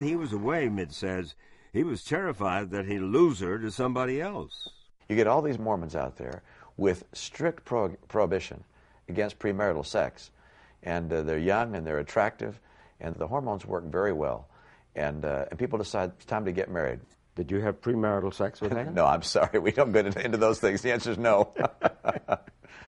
He was away, Mitt says. He was terrified that he'd lose her to somebody else. You get all these Mormons out there with strict pro- prohibition against premarital sex, and uh, they're young and they're attractive, and the hormones work very well, and uh, and people decide it's time to get married. Did you have premarital sex with him? no, I'm sorry, we don't get into those things. The answer is no.